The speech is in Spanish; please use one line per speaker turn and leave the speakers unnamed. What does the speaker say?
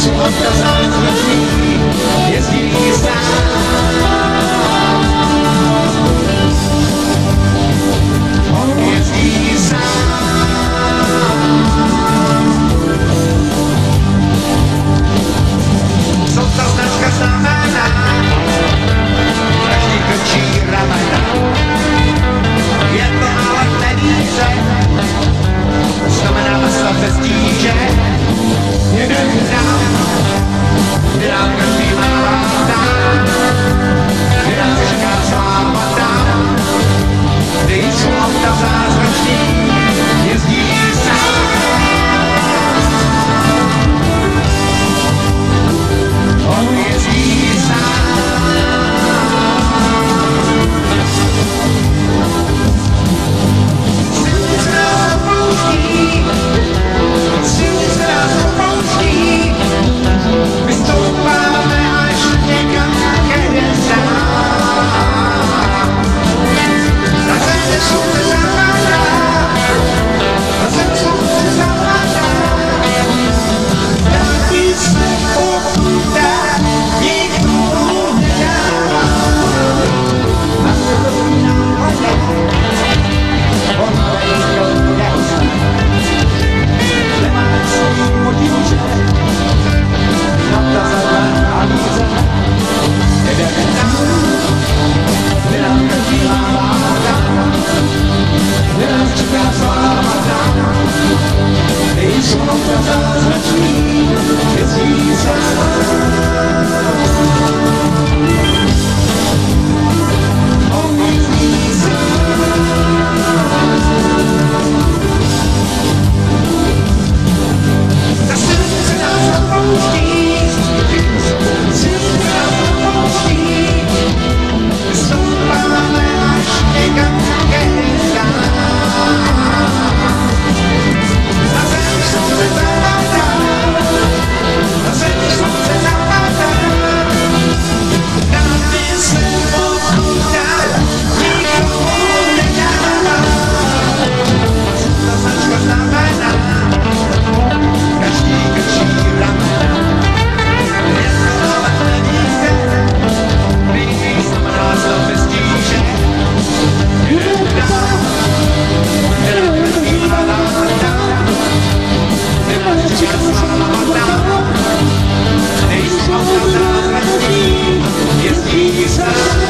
Deixe-me casar Yes, is.